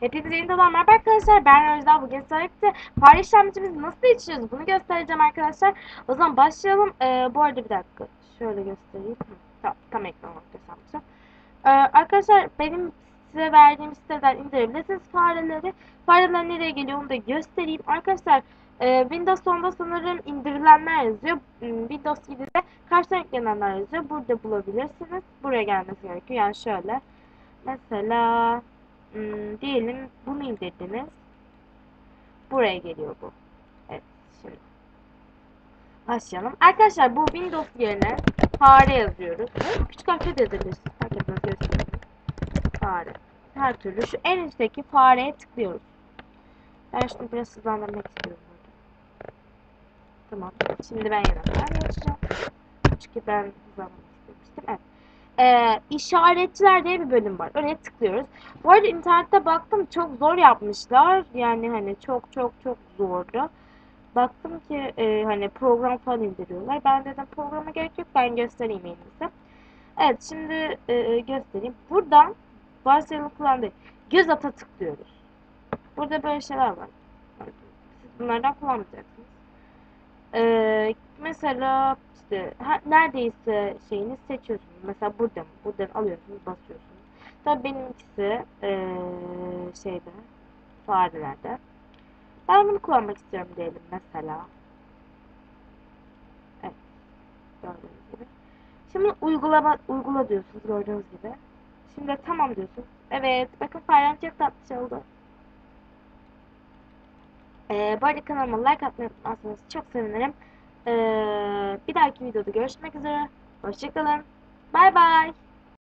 Hepinize yeni dolan merhaba arkadaşlar. Ben Rojda. Bugün sizlerle fare işlemcimizi nasıl içiyoruz bunu göstereceğim arkadaşlar. O zaman başlayalım. Ee, bu arada bir dakika. Şöyle göstereyim. Tamam, tam ekran göstermişim. Ee, arkadaşlar benim size verdiğim siteden indirebilirsiniz fareleri. Fareler nereye geliyor onu da göstereyim. Arkadaşlar e, Windows 10'da sanırım indirilenler yazıyor. Hmm, Windows 7'de karşıdan yüklenenler yazıyor. Burada bulabilirsiniz. Buraya gelmesi gerekiyor. Yani şöyle. Mesela Hmm, diyelim bunu indirdiniz. Buraya geliyor bu. Evet şimdi. Başlayalım. Arkadaşlar bu Windows yerine fare yazıyoruz. Küçük harfle de yazabilirsiniz. Fark. Fare. Her türlü şu en üstteki fareye tıklıyoruz. Ben şunu biraz hızlandırmak istiyorum. Tamam. Şimdi ben yanına geçeceğim. Çünkü ben hızlandırmak e, işaretçiler diye bir bölüm var. Oraya tıklıyoruz. Bu arada internette baktım çok zor yapmışlar. Yani hani çok çok çok zordu. Baktım ki e, hani program falan indiriyorlar. Ben dedim programa gerek yok ben göstereyim elinize. Evet şimdi e, göstereyim. Buradan varsayılı kullandığı göz ata tıklıyoruz. Burada böyle şeyler var. Siz bunlardan kullanmayacaksınız. E, mesela işte ha, neredeyse şeyini seçiyorsunuz. Mesela burada mı? Buradan alıyorsunuz, basıyorsunuz. Tabii benimkisi ee, şeyde farelerde. Ben bunu kullanmak istiyorum diyelim mesela. Evet. Gördüğünüz gibi. Şimdi uygulama uygula diyorsunuz gördüğünüz gibi. Şimdi tamam diyorsunuz. Evet. Bakın farem çok tatlı oldu. Ee, bu arada kanalıma like atmayı unutmazsanız çok sevinirim. Ee, bir dahaki videoda görüşmek üzere. Hoşçakalın. Bay bay.